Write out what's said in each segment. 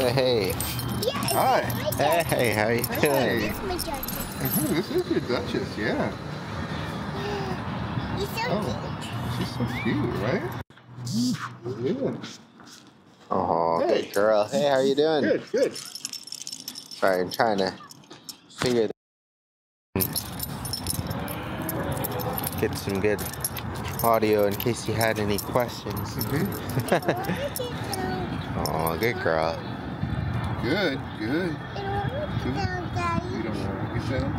Say hey. Yes. Hi. my Hey, how you doing? This is my Duchess. Mhm, This is your Duchess, yeah. He's so Oh. She's so cute, right? Yeah. Oh, Hey. good girl. Hey, how you doing? Good, good. Sorry, I'm trying to figure th- get some good audio in case you had any questions. Mhm. Oh, good girl. Good, good. I don't want to You don't want to get down?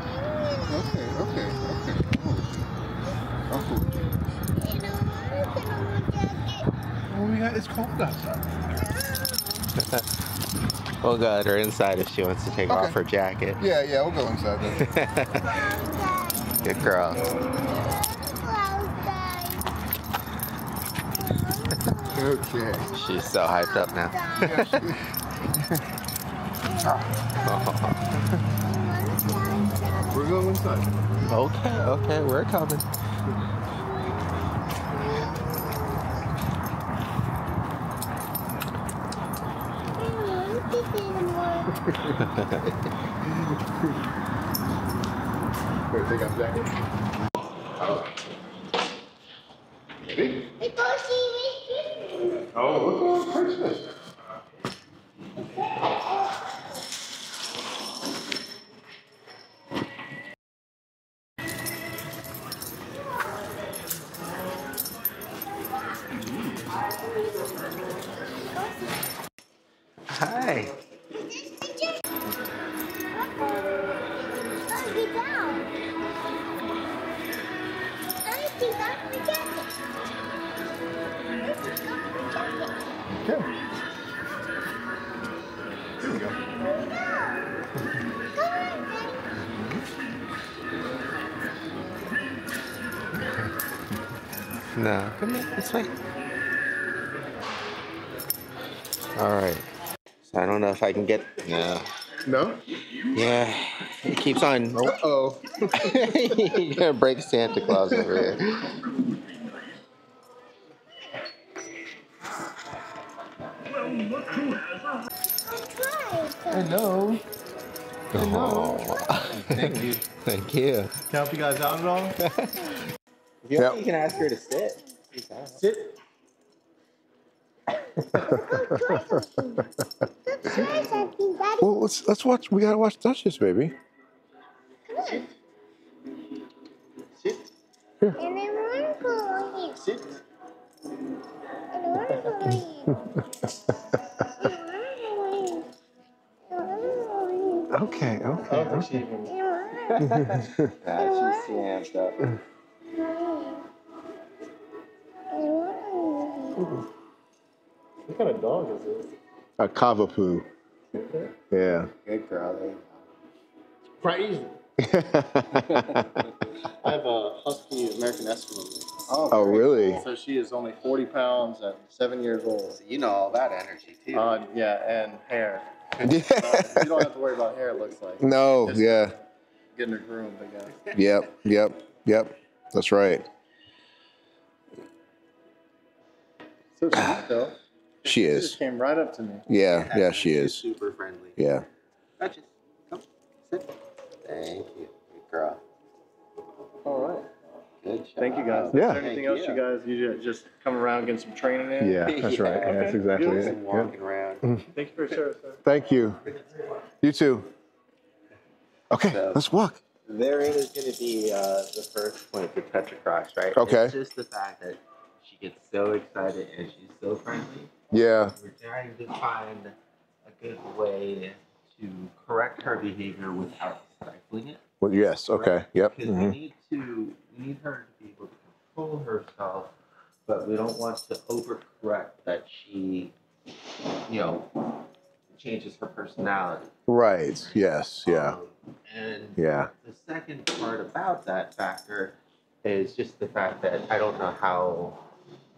Okay, okay, okay. I'll hold you. I'll hold you. I don't want to down, Daddy. Well, we got, it's cold outside. We'll get her inside if she wants to take off her jacket. Yeah, yeah, we'll go inside then. Good girl. Okay. She's so hyped up now. We're going inside. okay, okay, we're coming. Here, take off jacket. Oh. Ready? Oh, look at all Christmas. Hi. If I can get. No. No? Yeah, it keeps on. Uh-oh. You're gonna break Santa Claus over here. I know. Oh, Thank you. thank you. Can I help you guys out at all? If you Yep. want, you can ask her to sit. Sit. Well, let's let's watch. We gotta watch Duchess, baby. Sit. And I want to go here. Sit. And I want to go here. And I want to go here. Okay, okay. Oh, okay. she even. And I want to go here. Nah, she's amped up. And I want to go here. What kind of dog is this? A Cavapoo. Yeah. Good girl. Crazy. I have a husky American Eskimo. Oh, really? So she is only 40 pounds and seven years old. go. You know all that energy too. Uh, yeah, and hair. Uh, Yeah. you don't have to worry about hair, it looks like. No. Just Yeah. Getting her groomed, I guess. Yep. Yep. Yep. That's right. So sweet, though. She She is. just came right up to me. Yeah. Yeah. She She's is. Super friendly. Yeah. Duchess, come sit. Thank you. Good girl. All right. Good job. Thank you guys. Yeah. Is there anything else you guys, you ju- just come around, get some training in? Yeah. That's right. Yeah, that's exactly Beautiful. it. Some Yeah. walking around. Thank you for your service, sir. Thank you. You too. Okay. So- Let's walk. There is going to be uh, the first point to touch across, right? Okay. It's just the fact that she gets so excited and she's so friendly. Yeah. We're trying to find a good way to correct her behavior without stifling it. Well, yes. Okay. Yep. Because we hmm need to, we need her to be able to control herself, but we don't want to overcorrect that she, you know, changes her personality. Right. Yes. Yeah. Um, and Yeah. the second part about that factor is just the fact that I don't know how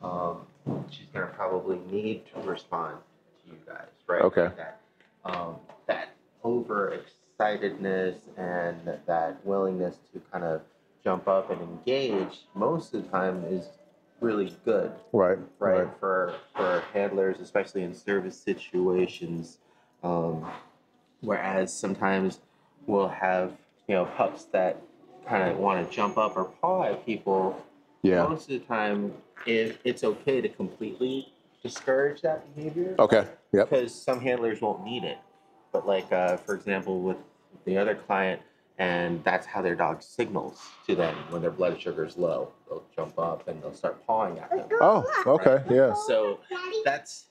um, she's going to probably need to respond to you guys, right? Okay. That, um, that overexcitedness and that willingness to kind of jump up and engage most of the time is really good Right. right, Right. for for handlers especially in service situations Um, whereas sometimes we'll have you know pups that kind of want to jump up or paw at people. Yeah. Most of the time, if it's okay to completely discourage that behavior Okay. Yep. because some handlers won't need it. But like uh, for example, with the other client, and that's how their dog signals to them when their blood sugar is low. They'll jump up and they'll start pawing at them. Oh. Okay. Yeah. So that's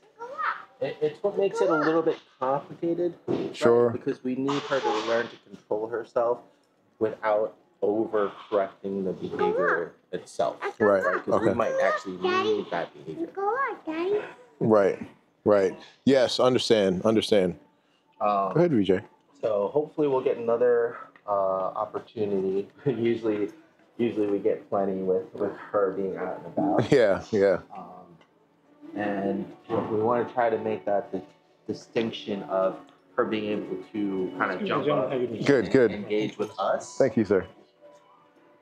it, it's what makes it a little bit complicated. right? Sure. Because we need her to learn to control herself without overcorrecting the behavior itself. Right. Because we might actually need that behavior. go on, Daddy. Right. Right. Yes. Understand. Understand. Um, Go ahead, VJ. So hopefully we'll get another uh, opportunity. usually, usually we get plenty with with her being out and about. Yeah. Yeah. Um, and we want to try to make that the distinction of her being able to kind of jump up, Good. Good. engage with us, Thank you, sir.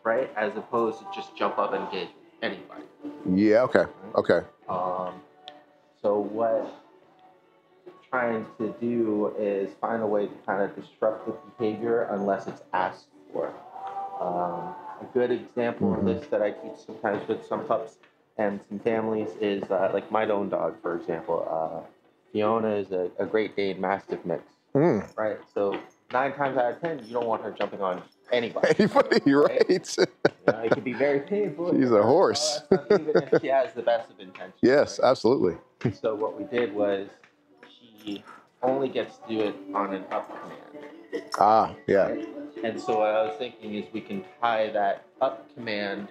Right, as opposed to just jump up and with anybody. Yeah. Okay. Okay. Um, so what trying to do is find a way to kind of disrupt the behavior unless it's asked for. Um, a good example of this that I teach sometimes with some pups and some families is uh, like my own dog, for example. Uh, Fiona is a, a Great Dane Mastiff mix, Mm. right? So nine times out of ten, you don't want her jumping on anybody. Anybody, right? You know, it can be very painful. She's a horse. All that stuff, even if she has the best of intentions. yes. right? Absolutely. So what we did was she only gets to do it on an up command. Ah. Yeah. right? And so what I was thinking is we can tie that up command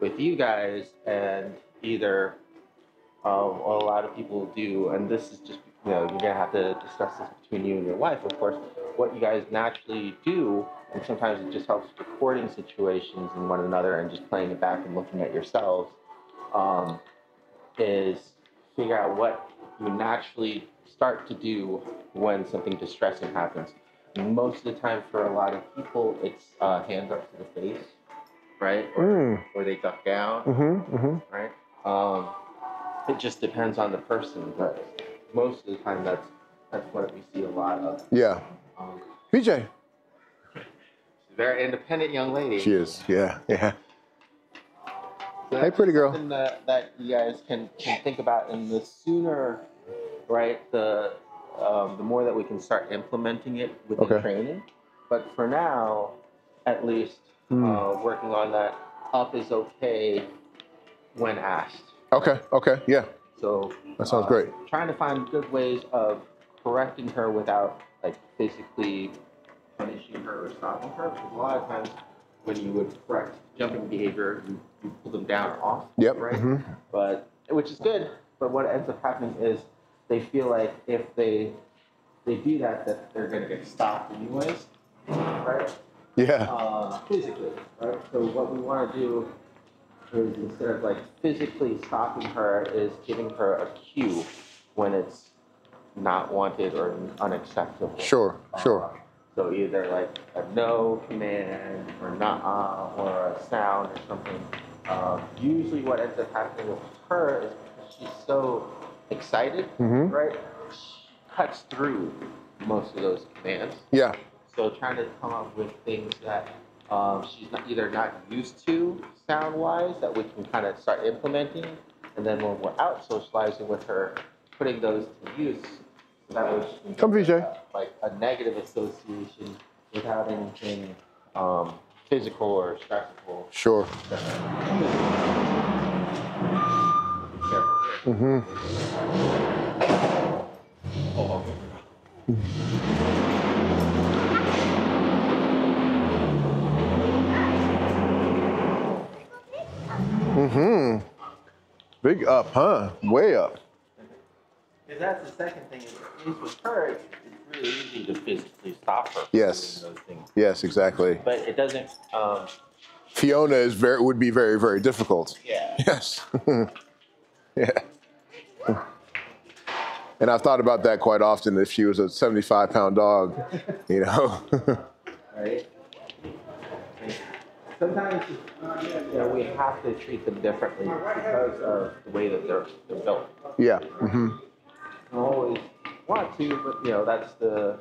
with you guys and either um, what a lot of people do, and this is just you know you're gonna have to discuss this between you and your wife, of course. What you guys naturally do, and sometimes it just helps recording situations and one another and just playing it back and looking at yourselves, um, is figure out what you naturally start to do when something distressing happens. Most of the time, for a lot of people, it's uh, hands up to the face, right? Or, Mm. or they duck down, Mm-hmm. Mm-hmm. right? Um, it just depends on the person, but most of the time, that's that's what we see a lot of. Yeah. Um, VJ. very independent young lady. She is. Yeah. Yeah. So Hey, pretty girl. That, that you guys can, can think about, and the sooner, right, the um, the more that we can start implementing it within Okay. training. But for now, at least, Mm. uh, working on that up is okay when asked. Okay. Okay. Yeah. So That sounds uh, great. Trying to find good ways of correcting her without like physically punishing her or stopping her. Because a lot of times when you would correct jumping behavior, you, you pull them down or off. Yep. Right. hmm But which is good. But what ends up happening is they feel like if they they do that, that they're gonna get stopped anyways. Right Yeah. uh, physically, right? So what we want to do is instead of like physically stopping her, is giving her a cue when it's not wanted or unacceptable. Sure. Sure. Uh, so either like a no command or not or a sound or something. Um, usually, what ends up happening with her is because she's so excited, Mhm. right? She cuts through most of those commands. Yeah. So trying to come up with things that um, she's not, either not used to sound wise that we can kind of start implementing, and then when we're out socializing with her, putting those to use. That can Come, VJ. like a negative association without anything um, physical or stressful. Sure. Be careful here. hmm Oh, okay. hmm Big up, huh? Way up. Because that's the second thing is, is with her, it's, really easy to physically stop her. from Yes. doing Those things. Yes, exactly. But it doesn't. Um, Fiona is very would be very very difficult. yeah. Yes. yeah. And I've thought about that quite often. If she was a 75 pound dog, you know. Right. Sometimes you know we have to treat them differently because of the way that they're, they're built. yeah. hmm always want to, but you know that's the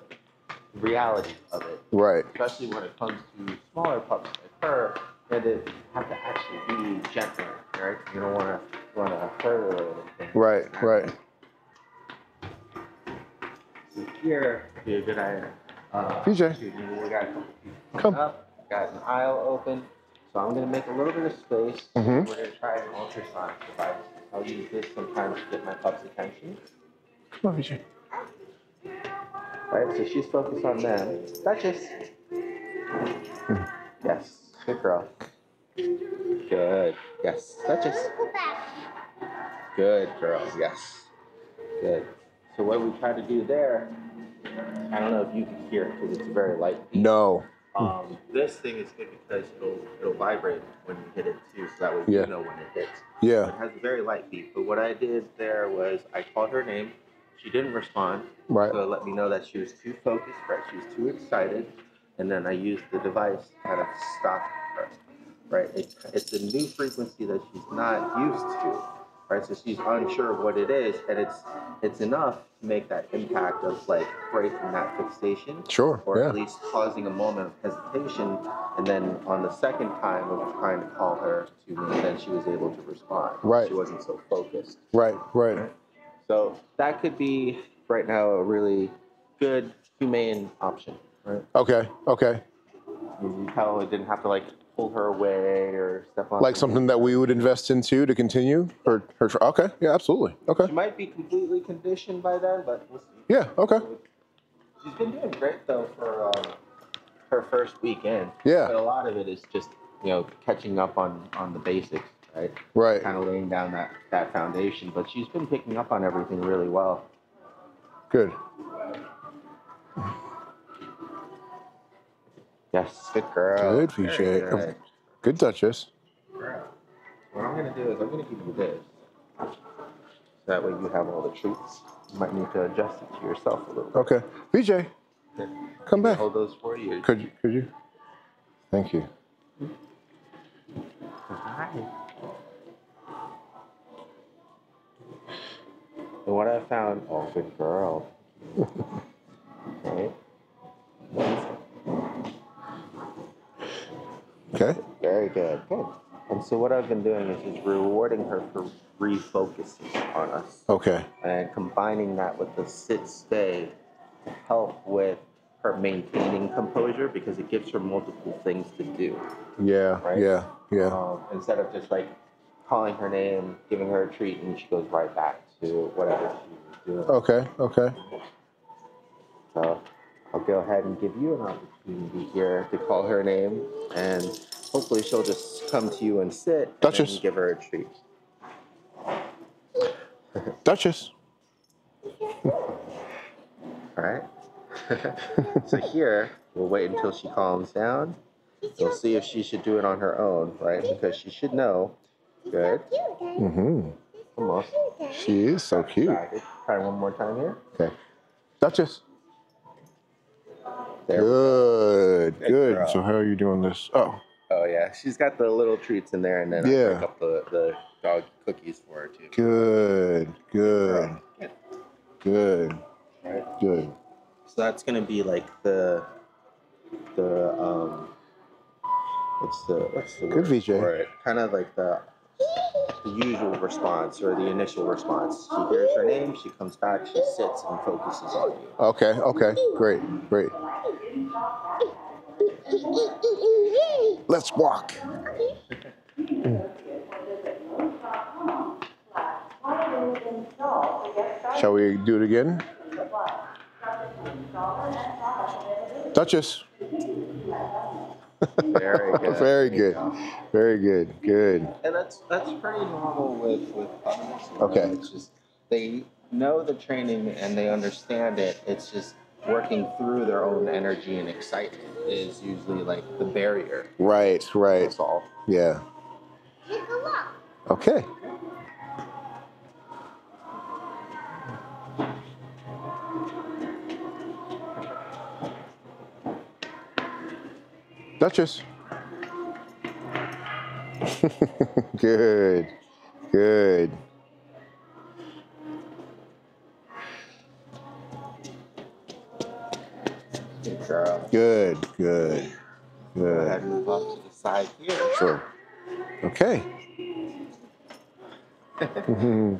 reality of it. Right. Especially when it comes to smaller pups like her, and it have to actually be gentler, right? You don't want to want to hurt her or anything. Right. Right. So here be a good idea. Uh, PJ. we got Come. up, got an aisle open, so I'm gonna make a little bit of space. Mhm. We're gonna try an ultrasonic device. I'll use this sometimes to get my pup's attention. Come on, VJ. Right, so she's focused on them. Duchess. Yes, good girl. Good. Yes, Duchess. Good girl. Yes. Good. So what we try to do there, I don't know if you can hear it because it's a very light beat. No. Um, this thing is good because it'll it'll vibrate when you hit it too, so that way Yeah. you know when it hits. Yeah. It has a very light beat. But what I did there was I called her name. She didn't respond. Right. So it let me know that she was too focused, right? She was too excited. And then I used the device to kind of stop her, right? It, it's a new frequency that she's not used to, right? So she's unsure of what it is, and it's it's enough to make that impact of like breaking that fixation, Sure. or Yeah. at least causing a moment of hesitation. And then on the second time of trying to call her to me, then she was able to respond. Right. She wasn't so focused. Right. Right. So that could be right now a really good humane option, right? Okay. Okay. You probably didn't have to like pull her away or step on. Like something that we would invest into to continue her. Her. tr- Okay. Yeah. Absolutely. Okay. She might be completely conditioned by then, but we'll see. Yeah. Okay. She's been doing great though for um, her first weekend. Yeah. But a lot of it is just you know catching up on on the basics, right? Right. Kind of laying down that that foundation. But she's been picking up on everything really well. Good. Yes, good girl. Good, Very VJ. good. Um, good Duchess. Girl. What I'm gonna do is I'm gonna give you this. So that way you have all the treats. You might need to adjust it to yourself a little bit. Okay. VJ, come back. Hold those for you. Could you? Could you? Thank you. Hi. And what I found, oh, good girl. okay. Okay. Very good. Good. And so what I've been doing is just rewarding her for refocusing on us Okay. and combining that with the sit stay to help with her maintaining composure because it gives her multiple things to do. Yeah. Right? Yeah. Yeah. Um, instead of just like calling her name, giving her a treat, and she goes right back to whatever she was doing. Okay. Okay. So I'll go ahead and give you an opportunity here to call her name, and hopefully she'll just come to you and sit Duchess. then give her a treat. Duchess. All right. so here we'll wait until she calms down. We'll see if she should do it on her own, right? Because she should know. Good. Mm-hmm. Almost. Cute, She is so cute. Try one more time here. Okay. Duchess. There. Good. Good Good. girl. So how are you doing this? Oh. Oh yeah, she's got the little treats in there, and then I Yeah. pick up the, the dog cookies for her too. Good. Good. Good. Good. Right. Good. So that's gonna be like the the um what's the what's the Good word VJ. for it? Kind of like the the usual response or the initial response. She hears her name, she comes back, she sits and focuses on you. Okay. Okay. Great. Great. Let's walk. Shall we do it again? Duchess. Very good. Very good. Very good. Good. And that's that's pretty normal with with puppies. you know, Okay. It's just they know the training and they understand it. It's just working through their own energy and excitement is usually like the barrier. Right. Right. That's all. Yeah. Take a look. Okay. Duchess. good. Good. Good girl. Good, good, Go ahead and move off to the side here. Sure. Okay.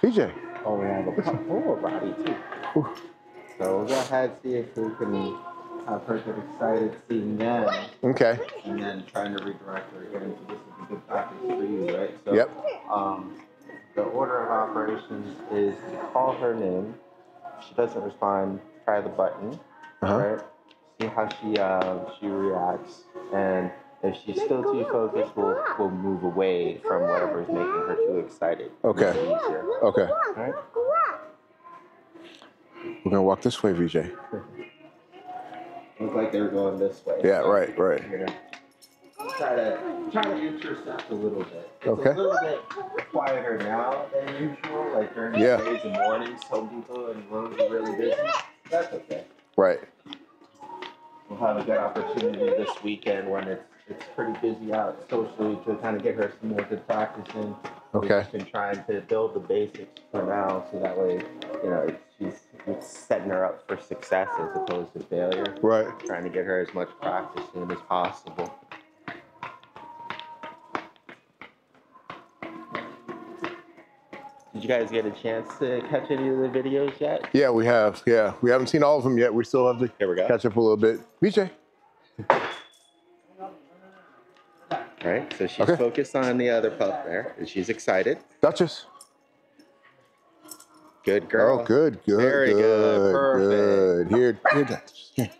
VJ. Oh, we have a full of body too. Ooh. So we'll go ahead see if we can have her get excited seeing them Okay. and then trying to redirect her again. So this is a good practice for you, right? So, Yep. Um, the order of operations is to call her name. If she doesn't respond, try the button, Uh-huh. right? See how she uh, she reacts, and if she's still too focused, we'll we'll move away from whatever is making her too excited. Okay. Make it easier. Okay. Alright. We're gonna walk this way, VJ. Looked like they were going this way. Yeah, right, right. You're try to try to intercept a little bit. It's Okay. a little bit quieter now than usual. Like during the Yeah. days and mornings, some people in rooms are really busy. That's okay. Right. We'll have a good opportunity this weekend when it's it's pretty busy out socially to kind of get her some more good practice in. We've Okay. just been trying to build the basics for now, so that way, you know, it's, it's setting her up for success as opposed to failure. Right. Trying to get her as much practice in as possible. Did you guys get a chance to catch any of the videos yet? Yeah, we have. Yeah, we haven't seen all of them yet. We still have to Here we go. catch up a little bit. VJ. All right, so she's Okay. focused on the other pup there, and she's excited. Duchess. Good girl. Oh, good, good, Very good. good, good. Here, here, Duchess.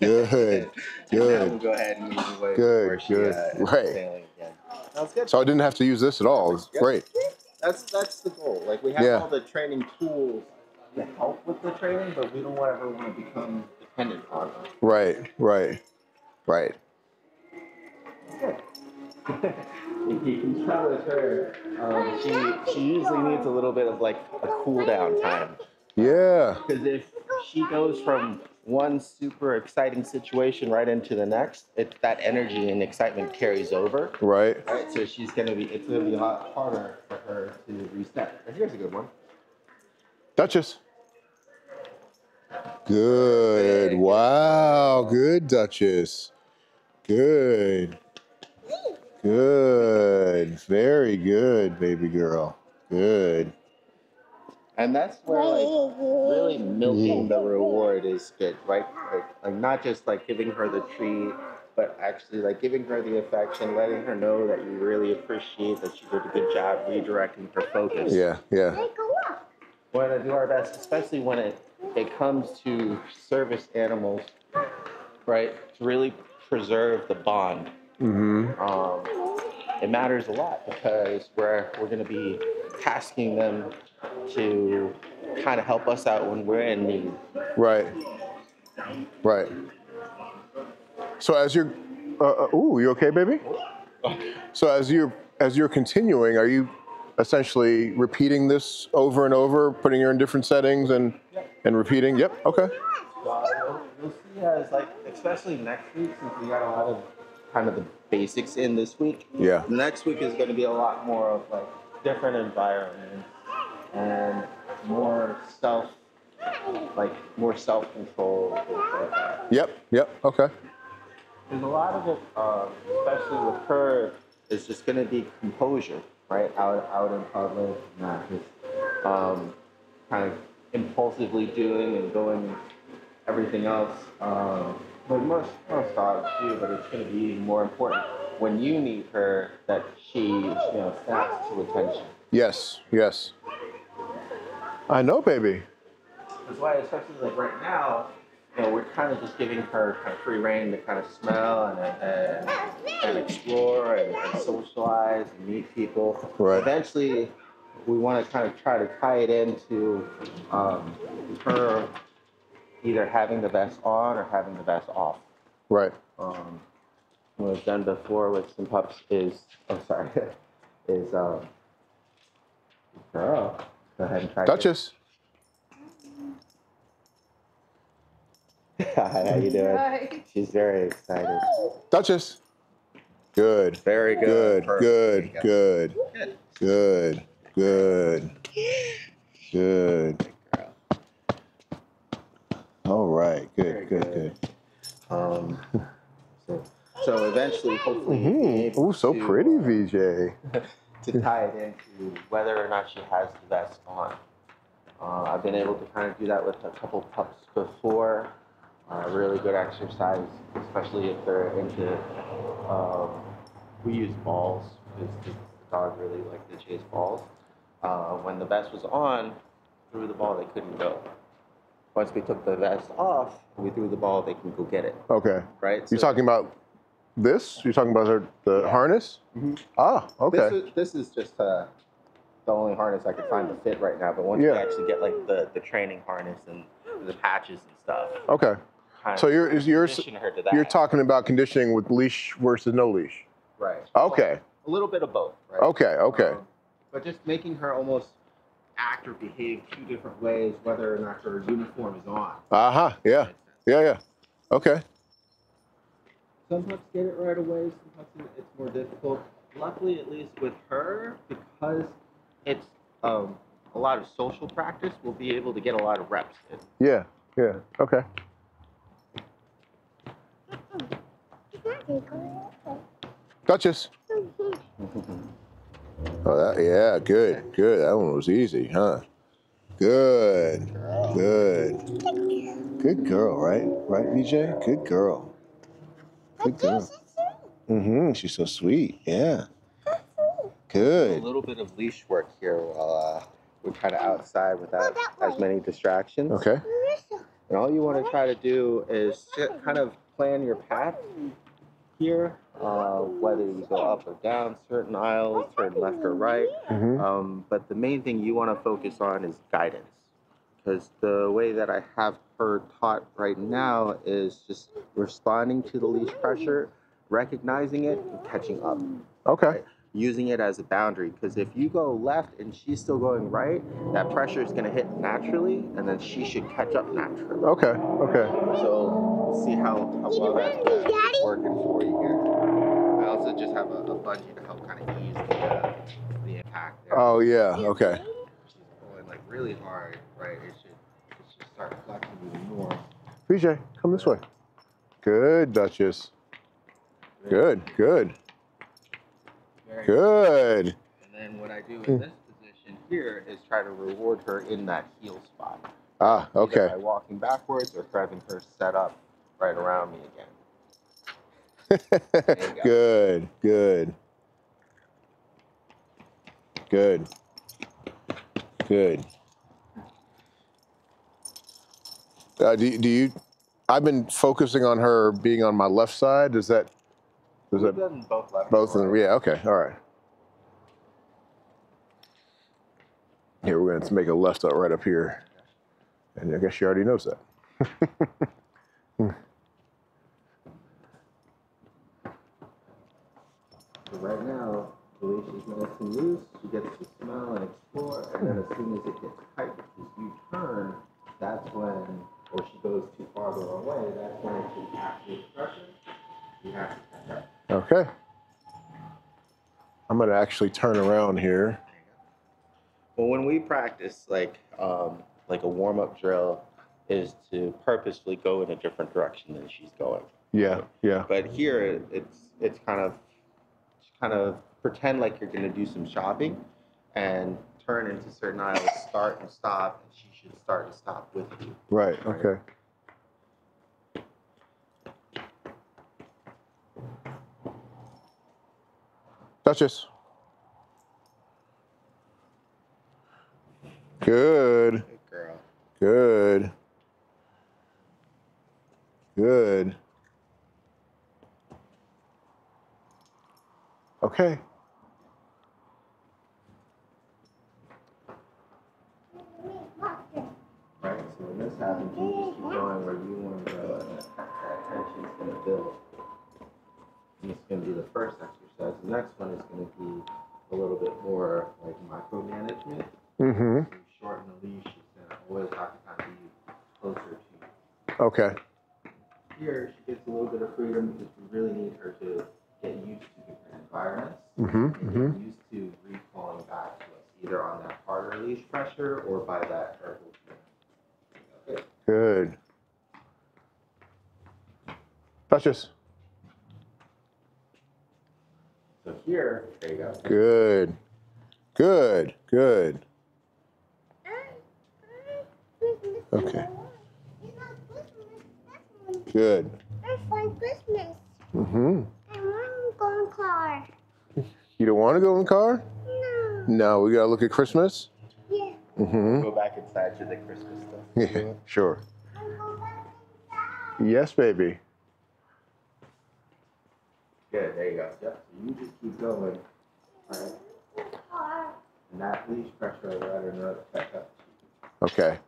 Good, Now we'll good. go ahead and move away Good, before she, good. uh, Right. Sounds good. So I didn't have to use this at all. It's great. That's that's the goal. Like we have Yeah. all the training tools to help with the training, but we don't ever want to become dependent on them. Right, right, right. you can tell with her, um, she she usually needs a little bit of like a cool down time. Yeah, Because if she goes from one super exciting situation right into the next, it, that energy and excitement carries over. right. Right, so she's gonna be. It's gonna be a lot harder for her to reset. And here's a good one. Duchess. Good. Wow. Good, Duchess. Good. Good. Very good, baby girl. Good. And that's where like really milking the reward is good, right? Like, like not just like giving her the treat, but actually like giving her the affection, letting her know that you really appreciate that she did a good job redirecting her focus. Yeah, yeah. We're gonna do our best, especially when it it comes to service animals, right? To really preserve the bond. Mm-hmm. um, it matters a lot because we're we're going to be tasking them to kind of help us out when we're in need. Right. Right. So as you're, uh, uh, ooh, you okay, baby? So as you're as you're continuing, are you essentially repeating this over and over, putting her in different settings and and repeating? Yep. Okay. Uh, you'll see as like, especially next week, since we got a lot of kind of the basics in this week. Yeah. Next week is going to be a lot more of like different environment and more self, like more self control. Like. Yep. Yep. Okay. There's a lot of it, um, especially with her, is just going to be composure, right? Out, out in public, not just um, kind of impulsively doing and going everything else. Um, but most, most dogs do, but it's going to be even more important when you need her that she, you know, snaps to attention. Yes. Yes. I know, baby. That's why, especially like right now, you know, we're kind of just giving her kind of free reign to kind of smell and and, and explore and, and socialize and meet people. Right. Eventually, we want to kind of try to tie it into um, her either having the vest on or having the vest off. Right. Um, what was done before with some pups is, oh sorry, is um, girl. Go ahead and try. Duchess. Hi, how you doing? Hi. She's very excited. Duchess. Good. Very Good. good. Perfect. Good. Good. you go. Good. All right, good, good, good, good. Um, um, so, so, eventually, hopefully, mm-hmm. oh, so to, pretty, uh, VJ. to tie it into whether or not she has the vest on. Uh, I've been able to kind of do that with a couple pups before. Uh, really good exercise, especially if they're into. Um, we use balls because the dog really like to chase balls. Uh, when the vest was on, threw the ball, they couldn't go. Once we took the vest off, we threw the ball, they can go get it. Okay. Right? You're So- talking about this? You're talking about her, the Yeah. harness? Mhm. Ah, okay. This is, this is just uh, the only harness I could find to fit right now. But once Yeah. we actually get like the, the training harness and the patches and stuff, okay. So you're you're condition her to that. you're talking about conditioning with leash versus no leash. right. Okay. A little bit of both, right? Okay. Okay. Um, but just making her almost act or behave two different ways, whether or not her uniform is on. Uh huh. Yeah. Yeah. Yeah. Okay. Some pups get it right away. Some pups it's more difficult. Luckily, at least with her, because it's um, a lot of social practice, we'll be able to get a lot of reps in. Yeah. Yeah. Okay. Duchess. Oh, that, yeah. Good. Good. That one was easy, huh? Good. Good. Good girl, right? Right, VJ? Good girl. Good girl. Mm-hmm. She's so sweet. Yeah. Good. A little bit of leash work here while uh, we're kind of outside without as many distractions. Okay. And all you want to try to do is ju- kind of plan your path here, uh, whether you go up or down certain aisles, turn left or right. Mm-hmm. Um, but the main thing you want to focus on is guidance. Because the way that I have her taught right now is just responding to the leash pressure, recognizing it, and catching up. Okay. Using it as a boundary. Because if you go left and she's still going right, that pressure is going to hit naturally, and then she should catch up naturally. Okay. Okay. So we'll see how, how well Daddy? Working for you here. I also just have a, a bungee to help kind of ease the, uh, the impact there. Oh yeah. Okay. She's pulling like really hard, right? It should, it should start flexing even more. VJ, come this way. Good, Duchess. Good. Good. Very Good. And then what I do in this position here is try to reward her in that heel spot. Ah. Either Okay. By walking backwards or having her set up right around me again. You go. good. Good. Good. Good. Uh, do, you- do you? I've been focusing on her being on my left side. Does that? Does We've that both left both? and Of them? Yeah. Okay. All right. Here we're going to make a left up right up here, and I guess she already knows that. So right now, the leash is nice and loose. She gets to smell and explore, and then as soon as it gets tight, because you turn, that's when, or she goes too farther away, that's when it should actually pressure. You have to catch up. Okay. I'm going to actually turn around here. Well, when we practice, like um, like a warm up drill, is to purposefully go in a different direction than she's going. Yeah. Yeah. But here, it's it's kind of kind of pretend like you're going to do some shopping, and turn into certain aisles, start and stop, and she should start and stop with you. Right. Okay. Duchess. Good. Good girl. Good. Good. Okay. Right. So when this happens, you just keep going where you want to go, and that, tension's going to build. And it's going to be the first exercise. The next one is going to be a little bit more like micromanagement. Mm-hmm. You shorten the leash, it's going to always have to kind of be closer to you. Okay. Here, she gets a little bit of freedom because we really need her to get used to different environments Mm-hmm. and Mm-hmm. get used to recalling back to us, either on that harder leash pressure or by that herbal Okay. Good. Duchess. So here, there you go. Good. Good. Good. Okay. Good. That's for Christmas. Mm-hmm. I want go in car. You don't want to go in the car? No. No, we gotta look at Christmas. Yeah. Mm-hmm. Go back inside to the Christmas stuff. Yeah, sure. I'm going back inside. Yes, baby. Good, there you go. Yep. So you just keep going. Alright. Car. And that leash pressure will let her know to catch up. Okay.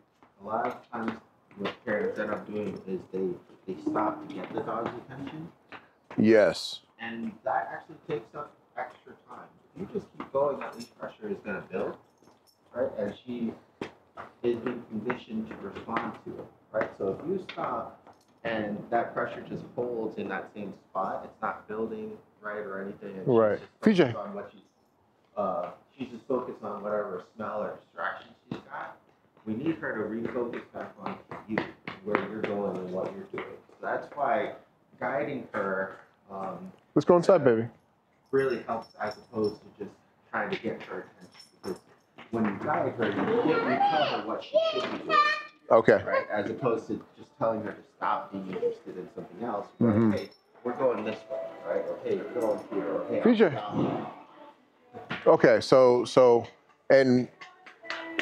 A lot of times what parents end up doing is they they stop to get the dog's attention. Yes. And that actually takes up extra time. If you just keep going, that leash pressure is gonna build. Right? And she is being conditioned to respond to it. Right? So if you stop and that pressure just holds in that same spot, it's not building right or anything. And Right. PJ. On what she's, uh, she's just focused on whatever smell or distraction she's got. We need her to refocus back on you, where you're going and what you're doing. So that's why guiding her um, Let's go inside, baby. really helps as opposed to just trying to get her attention. Because when you guide her, you, get, you tell her what she should be doing Okay. right? As opposed to just telling her to stop being interested in something else. We're Mhm. Hey, we're going this way, right? Okay, we're going here. Okay, PJ. Okay. So so, and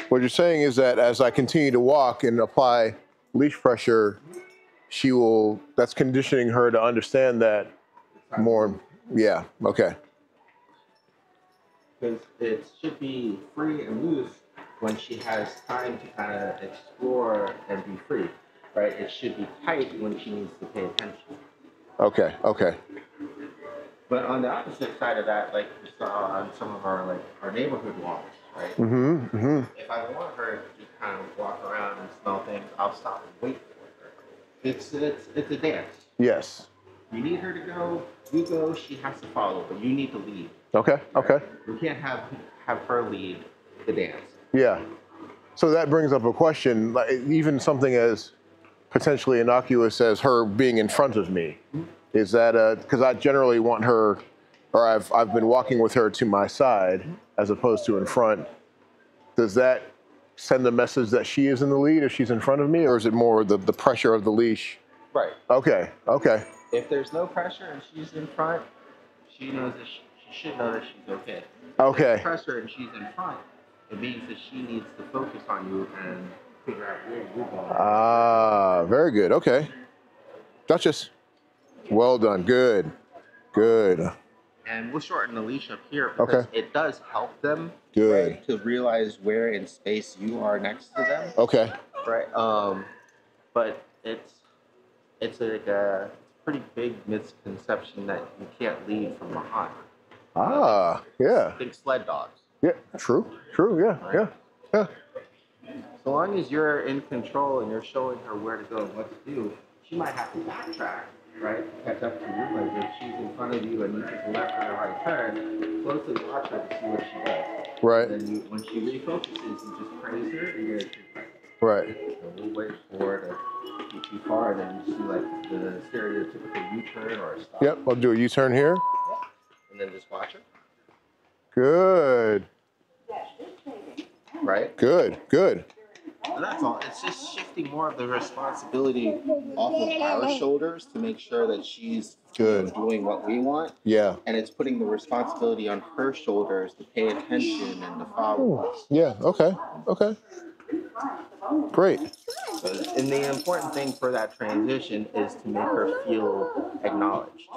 what you're saying is that as I continue to walk and apply leash pressure, she will. That's conditioning her to understand that more. Yeah. Okay. Because it should be free and loose when she has time to kind of explore and be free, right? It should be tight when she needs to pay attention. Okay. Okay. But on the opposite side of that, like we saw on some of our like our neighborhood walks, right? Mm-hmm. Mm-hmm. if I want her to just kind of walk around and smell things, I'll stop and wait for her. It's it's it's a dance. Yes. You need her to go, you go. She has to follow, but you need to lead. Okay. Okay. We can't have have her lead the dance. Yeah. So that brings up a question, like even something as potentially innocuous as her being in front of me. Mm-hmm. Is that uh, because I generally want her, or I've I've been walking with her to my side mm-hmm. as opposed to in front. Does that send the message that she is in the lead if she's in front of me, or is it more the, the pressure of the leash? Right. Okay. Okay. If there's no pressure and she's in front, she knows that she, she should know that she's okay. If Okay. there's pressure and she's in front, it means that she needs to focus on you and figure out where you're going. Ah, very good. Okay. Duchess. Well done. Good. Good. And we'll shorten the leash up here because Okay. it does help them Good. right, to realize where in space you are next to them. Okay. Right. Um, but it's it's like a pretty big misconception that you can't lead from behind. Ah, yeah. Think sled dogs. Yeah. True. True. Yeah. Yeah. Yeah. So long as you're in control and you're showing her where to go and what to do, she might have to backtrack, right? Catch up to you. Like if she's in front of you and you take a left or a right turn, closely watch her to see what she does. Right. And then you, when she refocuses, you just praise her and you're Right. and we'll wait for her to too far and then you see like the stereotypical U-turn or a stop. Yep. I'll do a U-turn here. And then just watch it. Good. Right? Good. Good. And that's all. It's just shifting more of the responsibility off of our shoulders to make sure that she's Good. doing what we want. Yeah. And it's putting the responsibility on her shoulders to pay attention and to follow us. Yeah. Okay. Okay. Great. And the important thing for that transition is to make her feel acknowledged,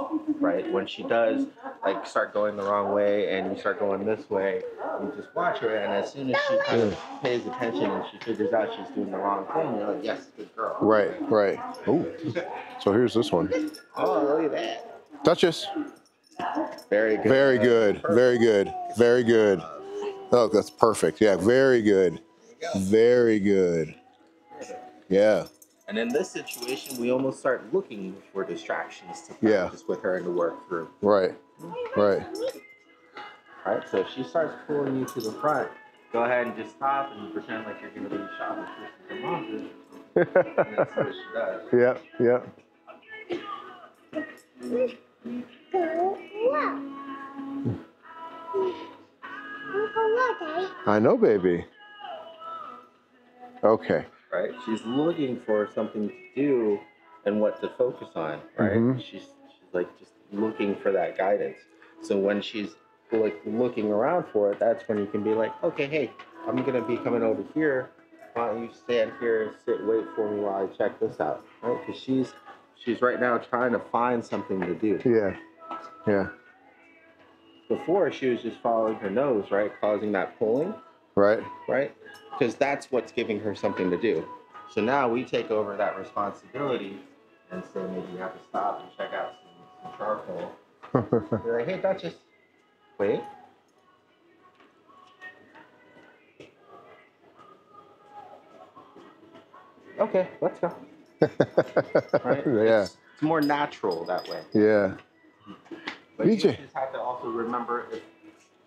right? When she does like start going the wrong way and you start going this way, you just watch her, and as soon as she kind of pays attention and she figures out she's doing the wrong thing, you're like, yes, good girl. Right. Right. Ooh. So here's this one. Oh, look at that. Duchess. Very good. Very good. Very good. Very good. Oh, that's perfect. Yeah. Very good. Very good. Yeah. And in this situation, we almost start looking for distractions to Yeah. practice with her and to work through. Right. Right. Right? So if she starts pulling you to the front, go ahead and just stop and pretend like you're going to be shopping for some monsters. And that's what she does. yeah. Yeah. Go wow. Daddy. I know, baby. Okay. right? She's looking for something to do and what to focus on, right? Mhm. She's, she's like just looking for that guidance. So when she's like looking around for it, that's when you can be like, okay, hey, I'm gonna be coming over here. Why don't you stand here and sit, wait for me while I check this out, right? Because she's she's right now trying to find something to do. Yeah. Yeah. Before she was just following her nose, right, causing that pulling. Right. right? Because that's what's giving her something to do. So now we take over that responsibility and say maybe you have to stop and check out some, some charcoal. You're like, hey, Duchess, wait. Okay, let's go. Right? yeah. It's, it's more natural that way. Yeah. But you just have to also remember if,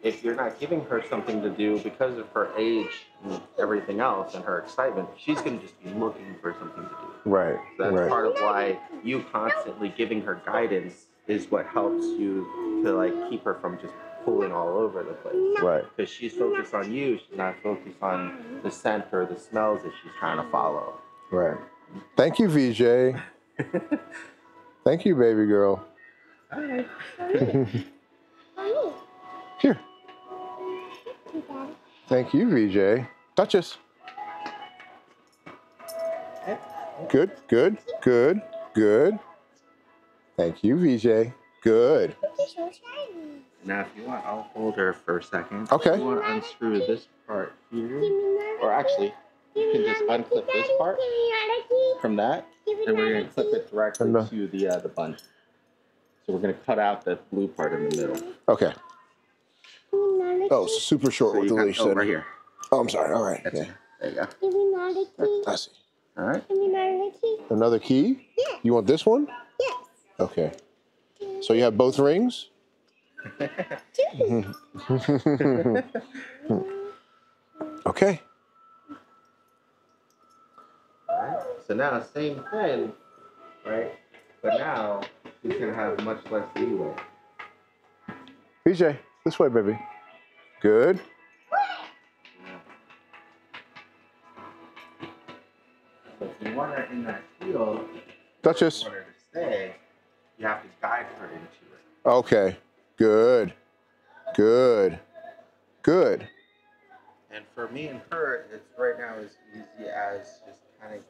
if you're not giving her something to do because of her age and everything else and her excitement, she's going to just be looking for something to do. Right. So that's Right. part of why you constantly giving her guidance is what helps you to like keep her from just pulling all over the place. Right. Because she's focused on you, she's not focused on the scent or the smells that she's trying to follow. Right. Thank you, VJ. Thank you, baby girl. Mommy. Here. Thank you, VJ. Duchess. Good, good, good, good. Thank you, VJ. Good. So. Now, if you want, I'll hold her for a second. Okay. If you want to unscrew this part here, Give me another or actually, you can just unclip this part Give me another key. from that, and we're gonna clip it directly to the uh, the bun. So we're gonna cut out the blue part in the middle. Okay. Give me another Oh, key. super short So with the leash oh, then. right here. Oh, I'm sorry. All right. That's Okay. it. There you go. Give me another key. I see. All right. Give me another key. Another key? Yeah. You want this one? Yes. Okay. So you have both rings? okay. Alright, So now same thing, right? But now he's gonna have much less leeway. VJ, this way, baby. Good. So if you want her in that field, Duchess. you want her to stay, you have to guide her into it. Okay. Good. Good. Good. And for me and her, it's right now as easy as just kind of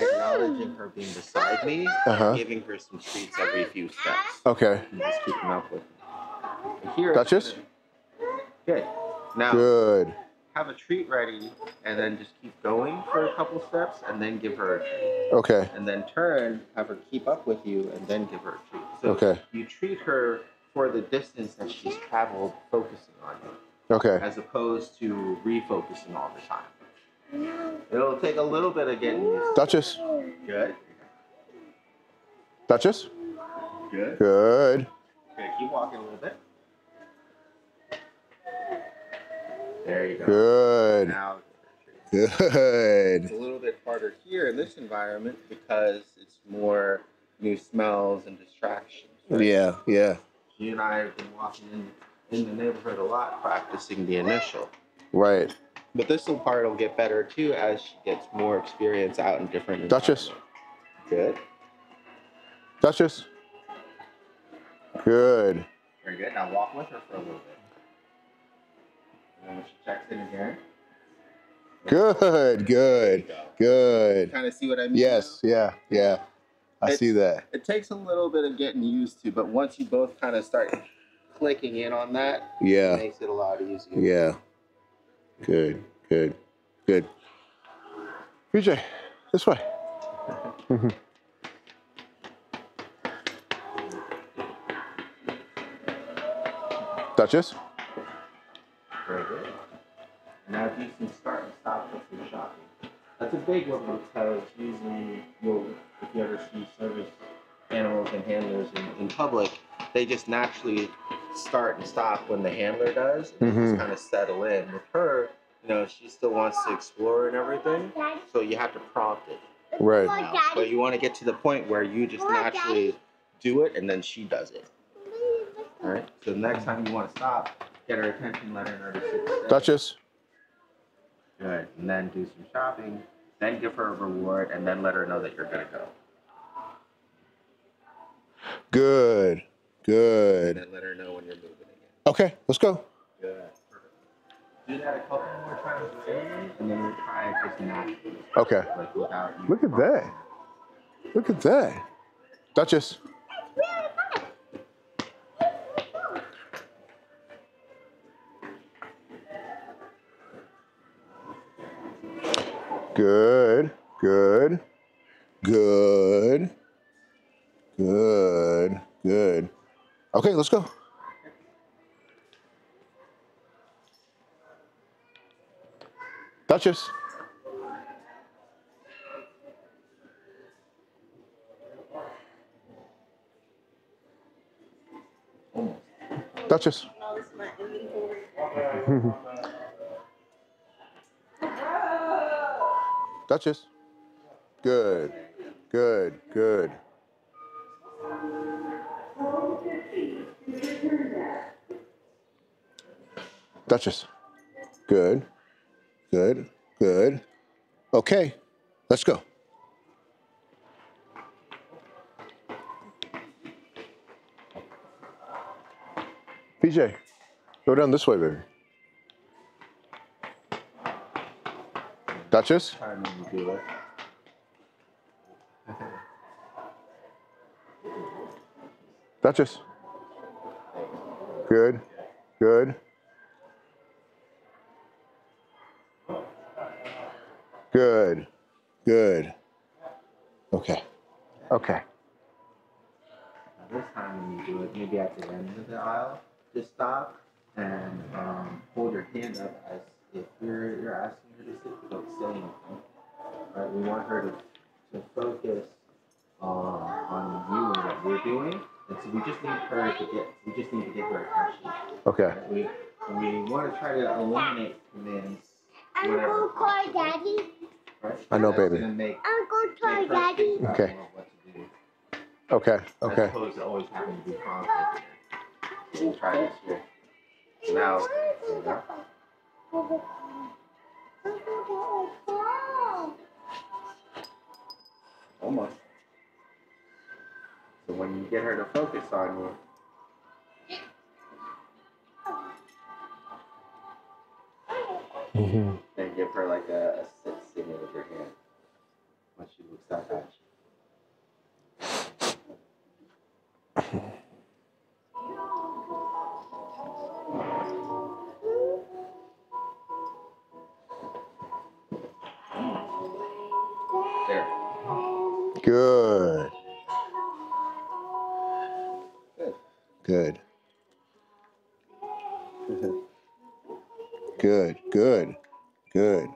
acknowledging her being beside me, Uh-huh. giving her some treats every few steps, Okay. and just keeping up with. Her. Here, Duchess? Good. Now Good. have a treat ready, and then just keep going for a couple steps, and then give her a treat. Okay. and then turn, have her keep up with you, and then give her a treat. So Okay. you treat her for the distance that she's traveled, focusing on you, Okay. as opposed to refocusing all the time. It'll take a little bit of getting used. to. Duchess. Good. Duchess. Good. Good. Okay, keep walking a little bit. There you go. Good. Now Good. it's a little bit harder here in this environment because it's more new smells and distractions. right? Yeah. Yeah. You and I have been walking in, in the neighborhood a lot, practicing the initial. Right. But this little part will get better too as she gets more experience out in different. Duchess. Good. Duchess. Good. Very good. Now walk with her for a little bit. And she checks in again. Good. Good. Good. Kind of see what I mean? Yes. Yeah. Yeah. I see that. It takes a little bit of getting used to, but once you both kind of start clicking in on that, yeah, it makes it a lot easier. Yeah. Good. Good. Good. VJ, this way. Duchess. A big one because usually you'll, if you ever see service animals and handlers in, in public, they just naturally start and stop when the handler does. And they Mhm. just kind of settle in. With her, you know, she still wants to explore and everything. So you have to prompt it. Right. Now. But you want to get to the point where you just naturally do it and then she does it. All right. So the next time you want to stop, get her attention, let her know to sit still. Duchess. Good. And then do some shopping. Then give her a reward, and then let her know that you're gonna go. Good. And Good. then let her know when you're moving again. Okay, let's go. Good. Do that a couple more times randomly, and then we'll try it just naturally, Okay. like without. Look at that. Look at that. Duchess. Let's go. Duchess. Duchess. Duchess. Good. Good. Good. Good. Good. Okay. Let's go. PJ, go down this way, baby. Duchess? Duchess. Good. Good. Good. Good. Okay. Okay. Now, this time when you do it, maybe at the end of the aisle, just stop and um, hold your hand up as if you're, you're asking her to sit without saying anything. Right? We want her to, to focus uh, on you and what you're doing. And so we just need her to get, we just need to get her attention. Okay. Right? We, we want to try to eliminate commands. I'm call daddy. I know, baby. gonna make, I'm gonna make call daddy. think Okay. more what to do. Okay. As Okay. opposed always having to be conflict. We'll try this here. Now, almost. So when you get her to focus on you, hmm then give her like a, a sit signal with your hand when she looks up at you. There. Good. Good. Good. Good. Good. Good.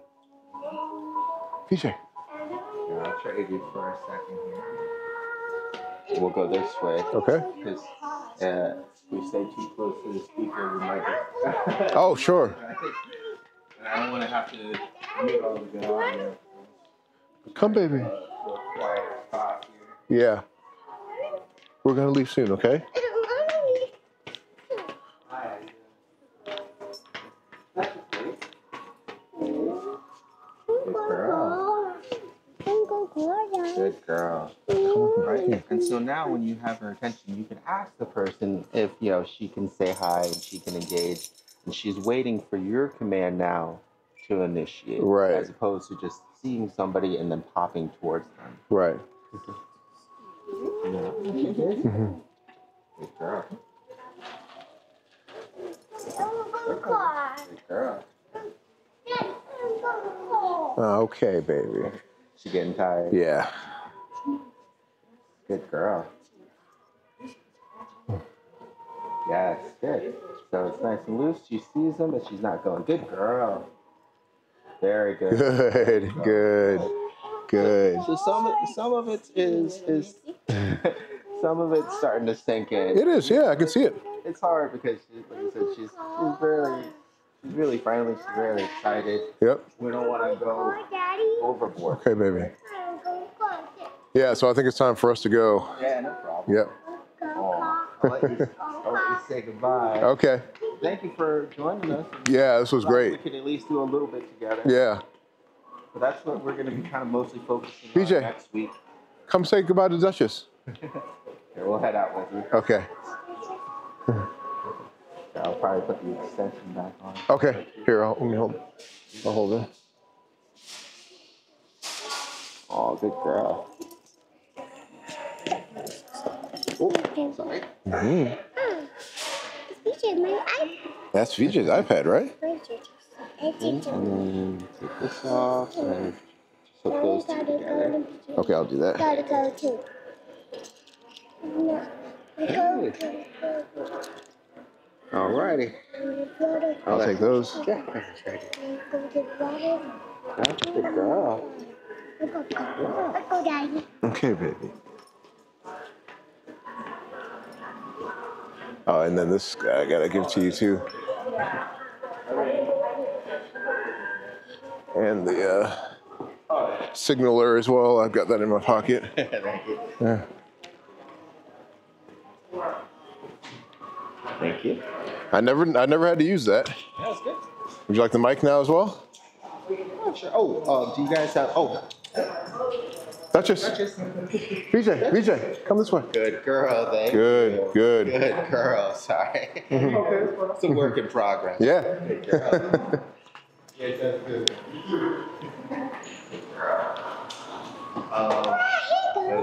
PJ. Yeah, I'll trade you for a second here. We'll go this way. Okay. Because uh, if we stay too close to the speaker, we might get. Oh, sure. I don't want to have to mute all the good audio. Come, baby. Uh, to a quiet spot here. Yeah. We're gonna leave soon, okay? Hi. That's great. Good girl. Good girl. Right. And so now when you have her attention, you can ask the person if you know she can say hi and she can engage. And she's waiting for your command now to initiate. Right. As opposed to just seeing somebody and then popping towards them. Right. Yeah. Good girl. Good girl. Uh, okay, baby. She getting tired. Yeah. Good girl. Yes, good. So it's nice and loose. She sees them, but she's not going. Good girl. Very good. Good. Good. Good. So some of- some of it is is some of it's starting to sink in. It is. Yeah, I can see it. It's hard because she, like I said, she's she's really she's really friendly. She's really excited. Yep. We don't want to go overboard. Okay, baby. Yeah. So I think it's time for us to go. Yeah, no problem. Yep. Oh, I'll let you, I'll let you say goodbye. Okay. thank you for joining us. Yeah, this was great. We great. could at least do a little bit together. Yeah. But that's what we're going to be kind of mostly focusing VJ. on next week. Come say goodbye to Duchess. Here, we'll head out with you. Okay. I'll probably put the extension back on. Okay. Here, I'll, let me hold. I'll hold it. Oh, good girl. Oh, sorry. Mhm. This is my iPad. That's VJ's iPad, right? It's And then take this off and just hook those two together. Okay, I'll do that. Gotta go too. No. Go, go, go, go. Alrighty. I'll take those. go to the water. That's a good girl. Let's go, Daddy. Okay, baby. Oh, and then this guy I gotta give to you too. And the uh, signaler as well. I've got that in my pocket. Thank you. Yeah. Thank you. I never, I never had to use that. That was good. Would you like the mic now as well? Oh, sure. Oh, uh, do you guys have? Oh, Duchess, just VJ, VJ, come this way. good girl. Thank Good, you. good. Good Good girl. Sorry. it's a work in progress. Yeah. Good girl. Yeah, that's good.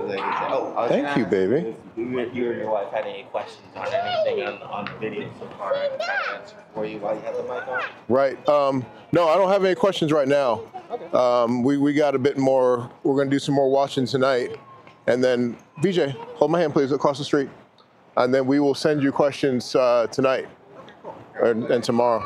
Say? Oh, I was Thank you, ask baby. If you, and- you and your wife had any questions on anything on, on the video so far, I can answer for you while you have the mic on. Right. Um, no, I don't have any questions right now. Okay. Um, we, we got a bit more. We're going to do some more watching tonight. And then, VJ, hold my hand, please, across the street. And then we will send you questions uh, tonight and, and tomorrow.